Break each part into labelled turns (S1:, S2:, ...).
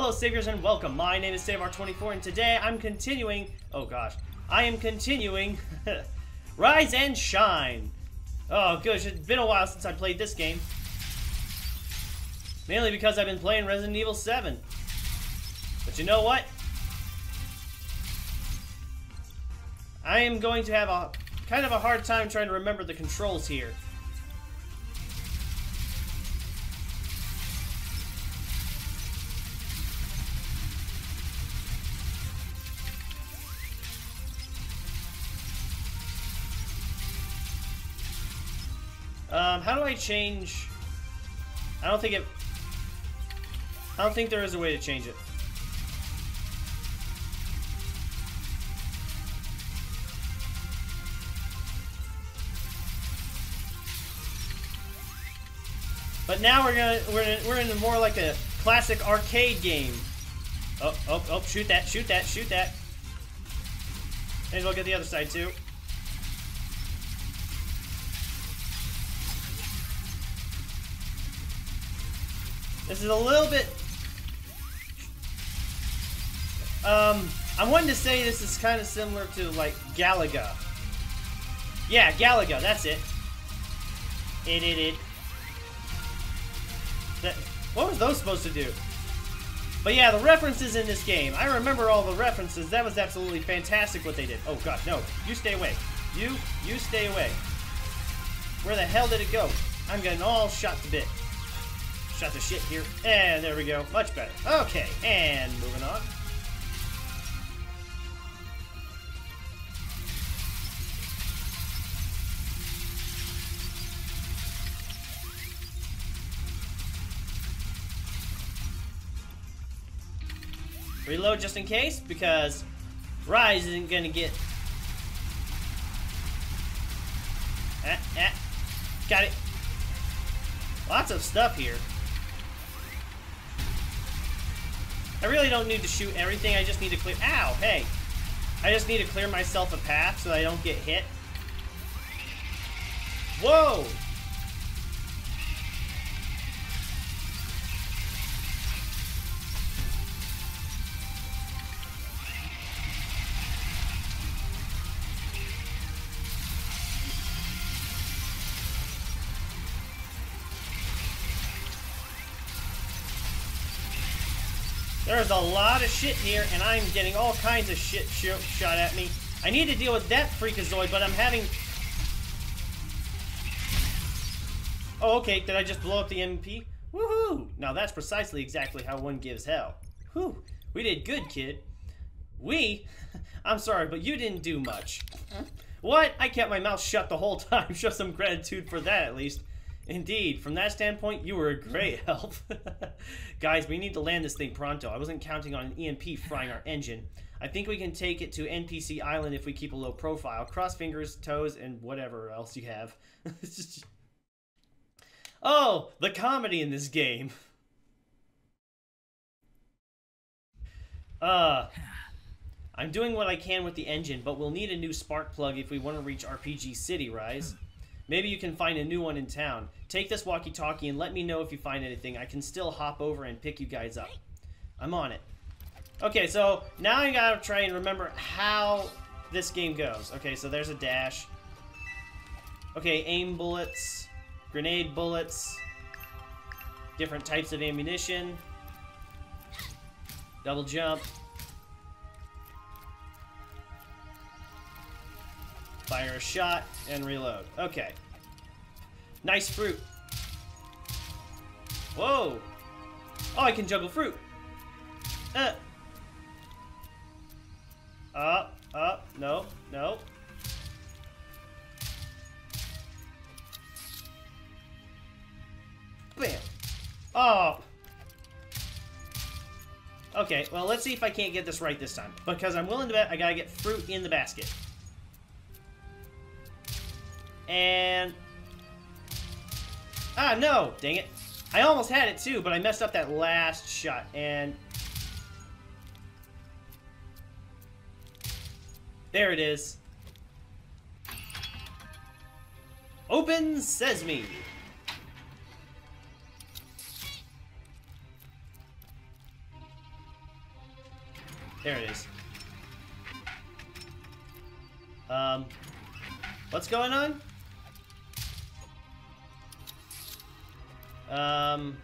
S1: Hello, Saviors, and welcome. My name is Seivar24, and today I'm continuing. Oh gosh, I am continuing Rise and Shine. Oh gosh, it's been a while since I played this game. Mainly because I've been playing Resident Evil 7. But you know what? I am going to have a kind of a hard time trying to remember the controls here. Um, how do I change... I don't think it... I don't think there is a way to change it. But now we're gonna we're in, we're in more like a classic arcade game. Oh oh oh! Shoot that! Shoot that! Shoot that! And we'll get the other side too. This is a little bit. Um, I'm wanting to say this is kind of similar to like Galaga. Yeah, Galaga. That's it. It it it. That, what was those supposed to do? But yeah, the references in this game. I remember all the references. That was absolutely fantastic what they did. Oh god, no. You stay away. You, you stay away. Where the hell did it go? I'm getting all shot to bit. Shot the shit here. And there we go. Much better. Okay, and moving on. Reload just in case, because Rise isn't gonna get... Ah, ah. Got it. Lots of stuff here. I really don't need to shoot everything, I just need to clear- Ow! Hey! I just need to clear myself a path so I don't get hit. Whoa! There's a lot of shit here, and I'm getting all kinds of shit sh shot at me. I need to deal with that freakazoid, but I'm having... Oh, okay. Did I just blow up the EMP? Woohoo! Now that's precisely exactly how one gives hell. Whew. We did good, kid. We? I'm sorry, but you didn't do much. What? I kept my mouth shut the whole time. Show some gratitude for that, at least. Indeed, from that standpoint, you were a great help. Guys, we need to land this thing pronto. I wasn't counting on an EMP frying our engine. I think we can take it to NPC Island if we keep a low profile. Cross fingers, toes, and whatever else you have. oh, the comedy in this game. Uh, I'm doing what I can with the engine, but we'll need a new spark plug if we want to reach RPG City, Rise. Maybe you can find a new one in town. Take this walkie-talkie and let me know if you find anything. I can still hop over and pick you guys up. I'm on it. Okay, so now I gotta try and remember how this game goes. Okay, so there's a dash. Okay, aim bullets, grenade bullets, different types of ammunition, double jump, Fire a shot and reload. Okay. Nice fruit. Whoa. Oh, I can juggle fruit. Uh. Up, up, no, no. Bam. Oh. Okay, well, let's see if I can't get this right this time. Because I'm willing to bet I gotta get fruit in the basket. And... Ah, no! Dang it. I almost had it too, but I messed up that last shot, and... There it is. Open Sesame! There it is. Um, what's going on? Um...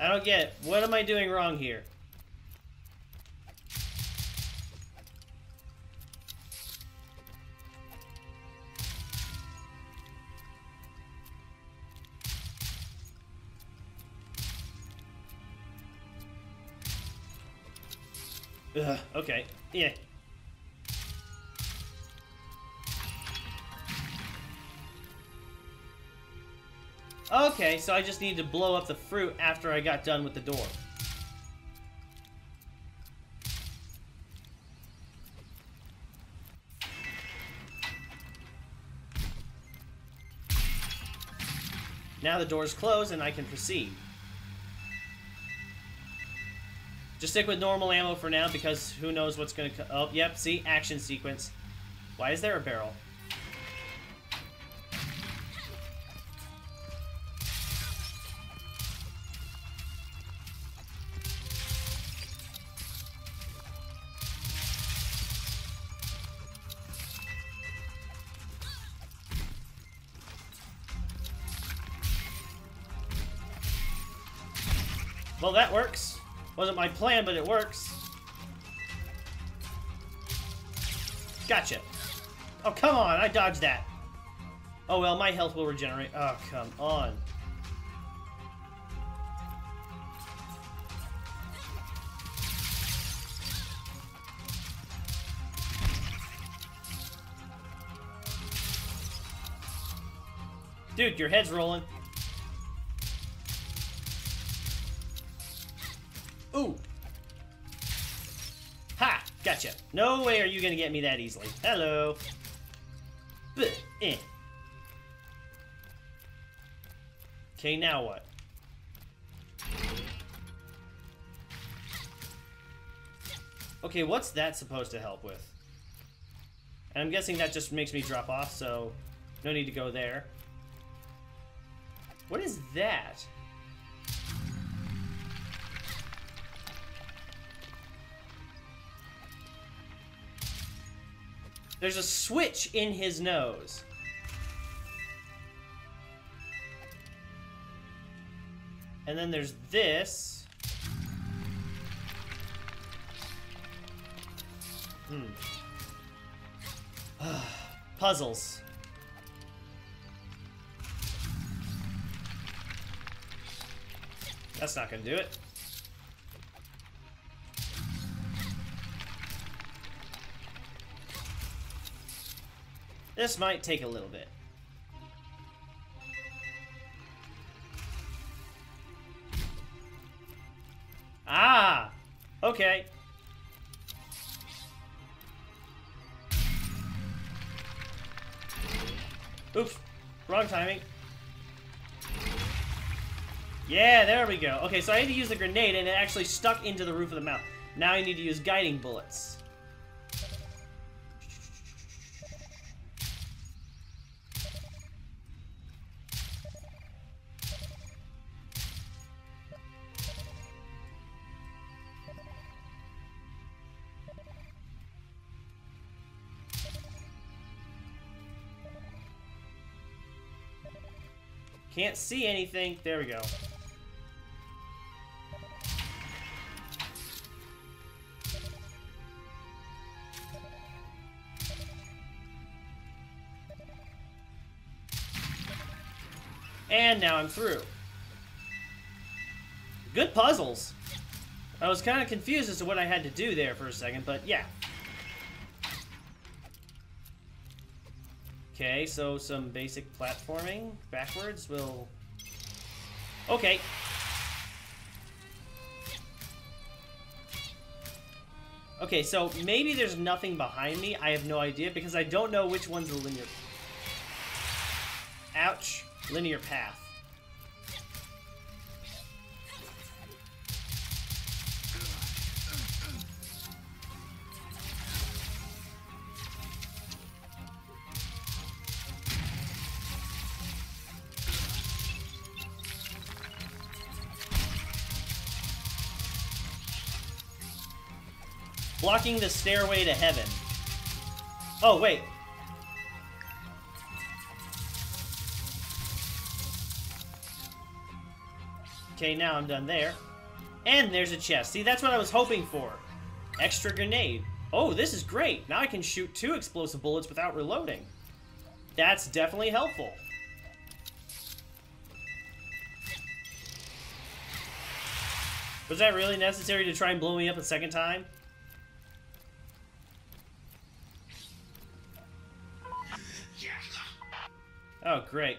S1: I don't get. What am I doing wrong here? Ugh, okay. Yeah. Okay, so I just need to blow up the fruit after I got done with the door. Now the door's closed and I can proceed. Just stick with normal ammo for now because who knows what's gonna come. Oh, yep, see? Action sequence. Why is there a barrel? Well, that works. Wasn't my plan, but it works. Gotcha. Oh, come on. I dodged that. Oh, well, my health will regenerate. Oh, come on. Dude, your head's rolling. Ooh. Ha! Gotcha. No way are you gonna get me that easily. Hello. Bleh, eh. Okay, now what? Okay, what's that supposed to help with? And I'm guessing that just makes me drop off, so no need to go there. What is that? There's a switch in his nose. And then there's this. Hmm. Puzzles. That's not gonna do it. This might take a little bit. Ah! Okay. Oops. Wrong timing. Yeah, there we go. Okay, so I had to use the grenade, and it actually stuck into the roof of the mouth. Now I need to use guiding bullets. Can't see anything. There we go. And now I'm through. Good puzzles. I was kind of confused as to what I had to do there for a second, but yeah. Okay, so some basic platforming backwards will... Okay. Okay, so maybe there's nothing behind me. I have no idea because I don't know which one's the linear... Ouch. Linear path. Blocking the stairway to heaven. Oh, wait. Okay, now I'm done there. And there's a chest. See, that's what I was hoping for. Extra grenade. Oh, this is great. Now I can shoot two explosive bullets without reloading. That's definitely helpful. Was that really necessary to try and blow me up a second time? Oh, great.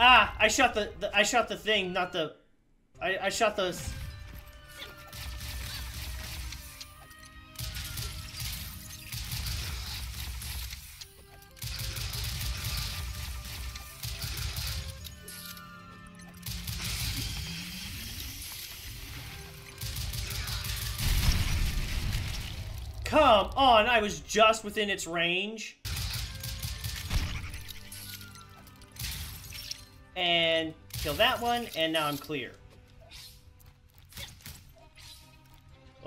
S1: Ah, I shot the, the I shot the thing, not the I, I shot those. Come on, I was just within its range. And kill that one, and now I'm clear.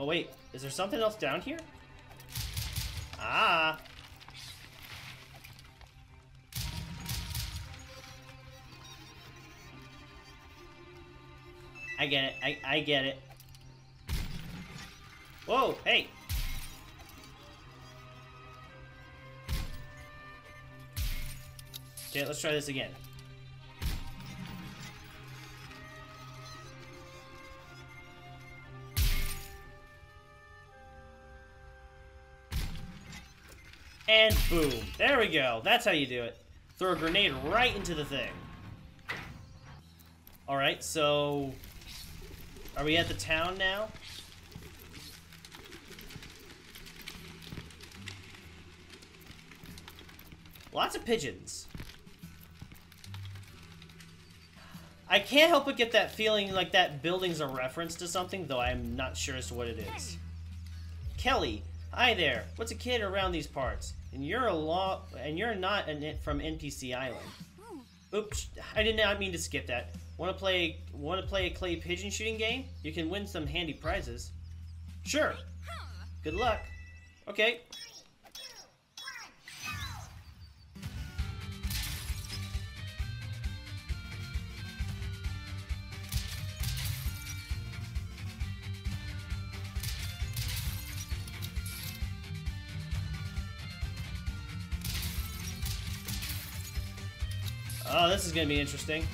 S1: Oh wait, is there something else down here? Ah. I get it, I, I get it. Whoa, hey! Okay, let's try this again. And boom. There we go. That's how you do it. Throw a grenade right into the thing. Alright, so... Are we at the town now? Lots of pigeons. I can't help but get that feeling like that building's a reference to something, though I'm not sure as to what it is. Kelly, hi there. What's a kid around these parts? And you're a law, and you're not an, from NPC Island. Oops, I did not mean to skip that. Want to play? Want to play a clay pigeon shooting game? You can win some handy prizes. Sure. Good luck. Okay. Oh, this is gonna be interesting.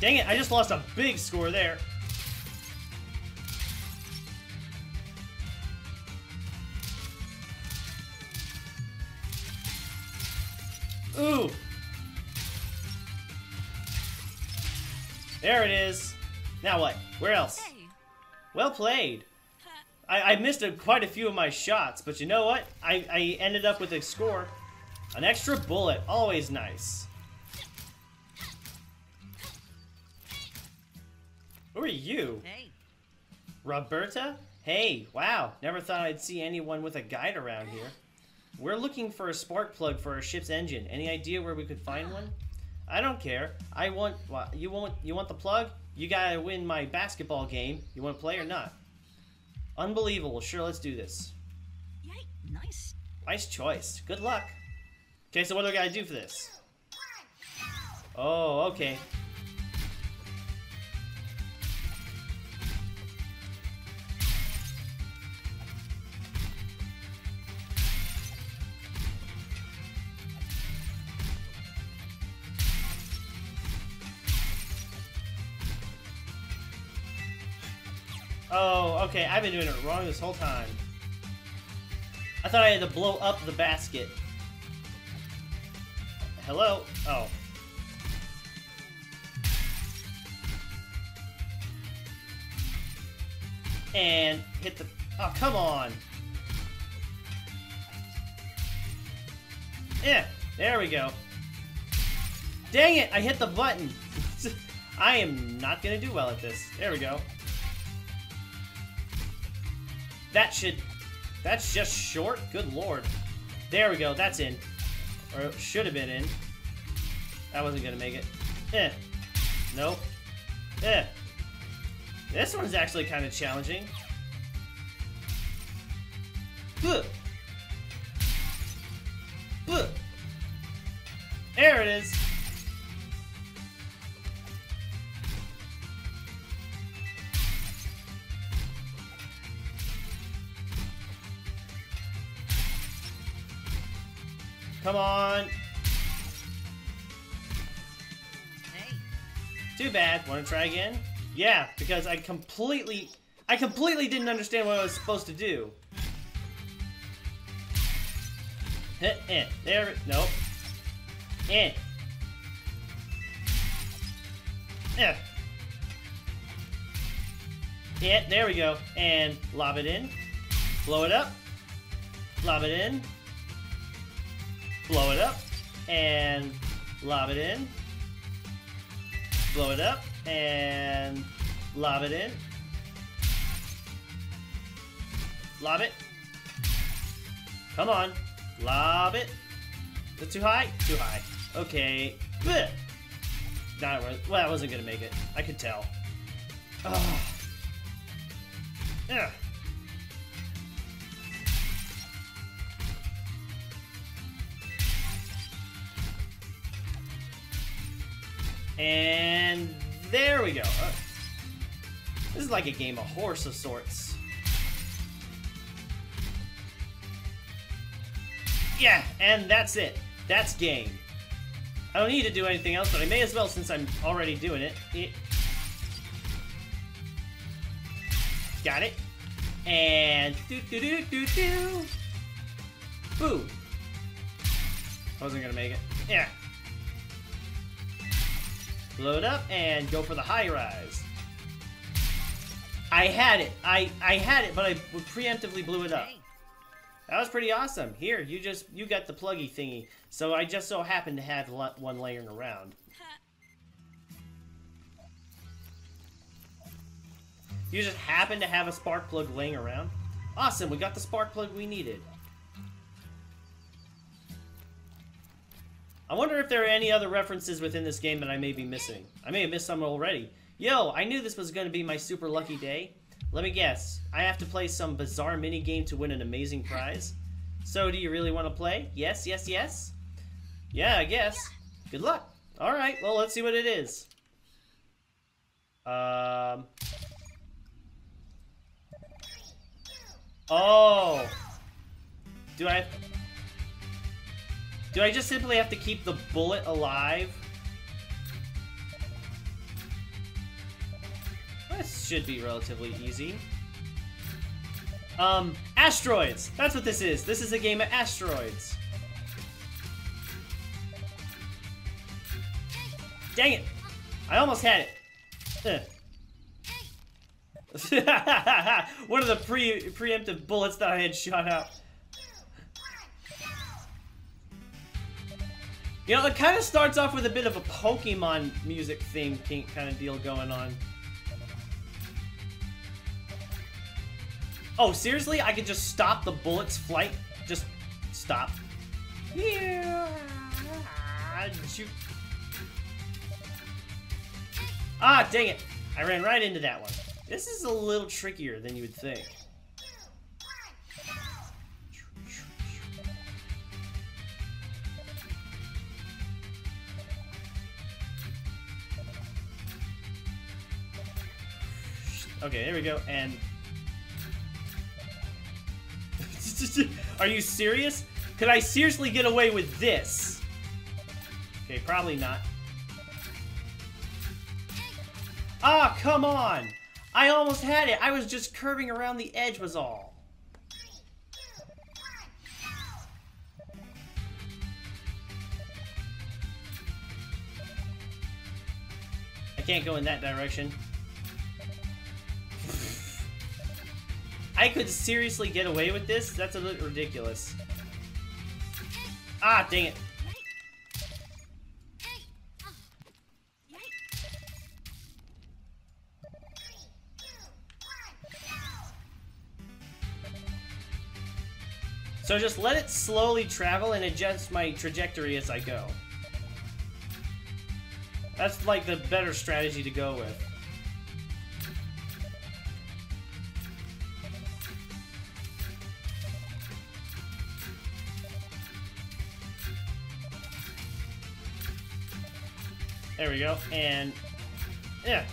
S1: Dang it, I just lost a big score there. Ooh! There it is. Now what? Where else? Well played. I, I missed a, quite a few of my shots, but you know what? I, I ended up with a score. An extra bullet, always nice. Who are you?
S2: Hey.
S1: Roberta? Hey, wow, never thought I'd see anyone with a guide around here. We're looking for a spark plug for our ship's engine. Any idea where we could find one? I don't care. I want well, you want you want the plug? You gotta win my basketball game. You want to play or not? Unbelievable. Sure, let's do this.
S2: Yay, nice.
S1: Nice choice. Good luck. Okay, so what do I gotta do for this? Oh, okay. Oh, okay, I've been doing it wrong this whole time. I thought I had to blow up the basket. Hello? Oh. And hit the... Oh, come on! Yeah, there we go. Dang it, I hit the button. I am not gonna do well at this. There we go. That should... That's just short? Good lord. There we go, that's in. Or it should have been in. That wasn't gonna make it. Eh. Nope. Eh. This one's actually kind of challenging. Ugh. Ugh. There it is. Come on.
S2: Hey.
S1: Too bad. Want to try again? Yeah, because I completely, I completely didn't understand what I was supposed to do. Eh, eh, there, nope. Eh. Yeah. Yeah, there we go. And lob it in. Blow it up. Lob it in. Blow it up. And lob it in. Blow it up. And lob it in. Lob it. Come on. Lob it. Is it too high? Too high. Okay. Blech. Not worth. Well, I wasn't gonna make it. I could tell. Ugh. Yeah. And there we go. Uh, This is like a game of horse of sorts. Yeah, and that's it. That's game. I don't need to do anything else, but I may as well since I'm already doing it. it. Got it. And do do do do do. Boo. I wasn't gonna make it. Yeah. Blow it up and go for the high rise. I had it. I I had it, but I preemptively blew it up. That was pretty awesome. Here, you just you got the pluggy thingy. So I just so happened to have one laying around. You just happen to have a spark plug laying around. Awesome, we got the spark plug we needed. I wonder if there are any other references within this game that I may be missing. I may have missed some already. Yo, I knew this was going to be my super lucky day. Let me guess. I have to play some bizarre mini game to win an amazing prize. So, do you really want to play? Yes, yes, yes. Yeah, I guess. Good luck. All right. Well, let's see what it is. Um. Oh. Do I? Do I just simply have to keep the bullet alive? This should be relatively easy. Um, asteroids! That's what this is. This is a game of asteroids. Dang it! I almost had it. One of the pre preemptive bullets that I had shot out. You know, it kind of starts off with a bit of a Pokemon music theme pink kind of deal going on. Oh, seriously? I could just stop the bullet's flight? Just stop. Ah, dang it. I ran right into that one. This is a little trickier than you would think. Okay, here we go, and... Are you serious? Could I seriously get away with this? Okay, probably not. Ah, come on! I almost had it! I was just curving around the edge was all. I can't go in that direction. I could seriously get away with this? That's a little ridiculous. Ah, dang it. So just let it slowly travel and adjust my trajectory as I go. That's like the better strategy to go with. There we go. And yeah.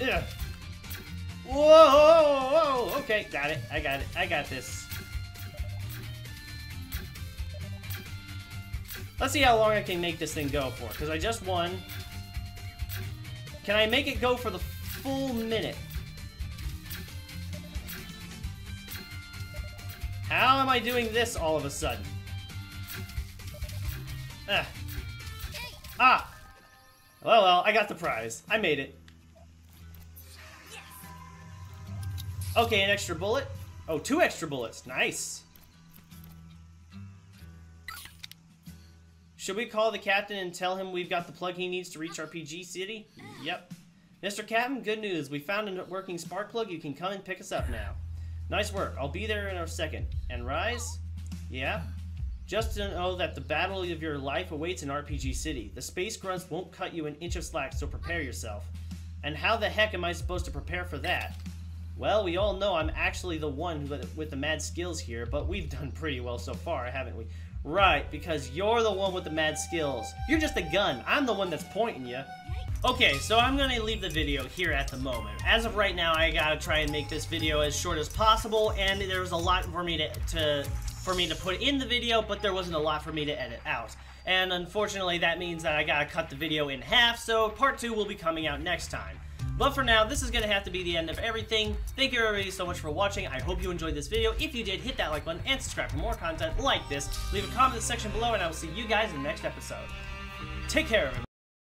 S1: Yeah. Whoa, whoa, whoa, Okay, got it. I got it. I got this. Let's see how long I can make this thing go for, because I just won. Can I make it go for the full minute? How am I doing this all of a sudden? Ah. Ah! Well, well, I got the prize. I made it. Okay, an extra bullet. Oh, two extra bullets. Nice. Should we call the captain and tell him we've got the plug he needs to reach RPG City? Yep. Mr. Captain, good news. We found a working spark plug. You can come and pick us up now. Nice work. I'll be there in a second. And Rise? Yeah? Just to know that the battle of your life awaits in RPG City. The space grunts won't cut you an inch of slack, so prepare yourself. And how the heck am I supposed to prepare for that? Well, we all know I'm actually the one with the mad skills here, but we've done pretty well so far, haven't we? Right, because you're the one with the mad skills. You're just a gun. I'm the one that's pointing you. Okay, so I'm gonna leave the video here at the moment. As of right now, I gotta try and make this video as short as possible, and there was a lot for me to, to for me to put in the video, but there wasn't a lot for me to edit out. And unfortunately, that means that I gotta cut the video in half, so part two will be coming out next time. But for now, this is going to have to be the end of everything. Thank you everybody so much for watching. I hope you enjoyed this video. If you did, hit that like button and subscribe for more content like this. Leave a comment in the section below, and I will see you guys in the next episode. Take care, everybody.